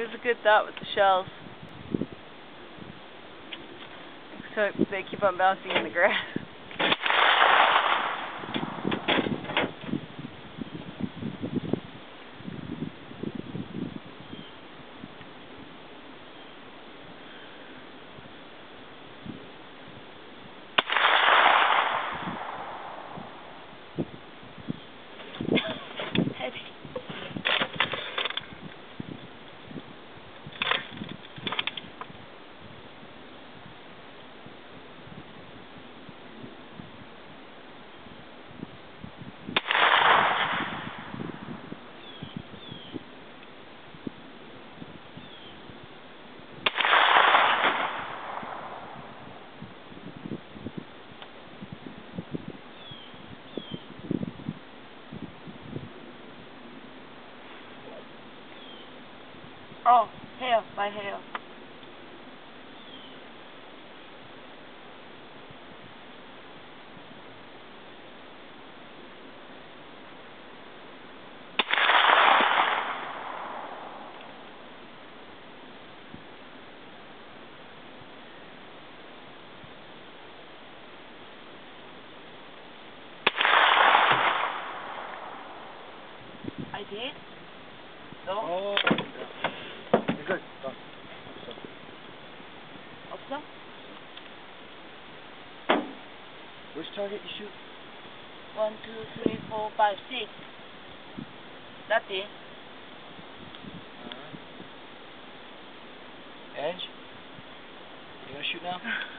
was a good thought with the shells. So they keep on bouncing in the grass. Oh, hail, my hail. I did? No? Oh. Good. Go. 없어? Which target you shoot? One, two, three, four, five, six. That's it. Edge? You gonna shoot now?